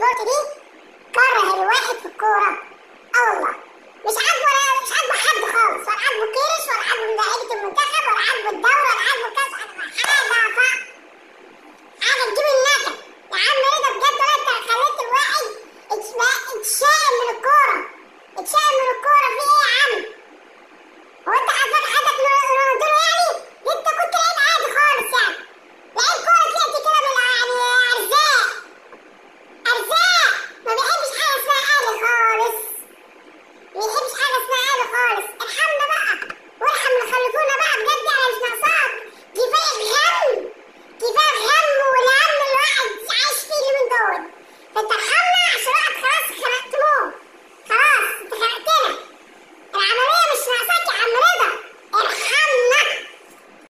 سبورت دي كره الواحد في الكورة. ventaja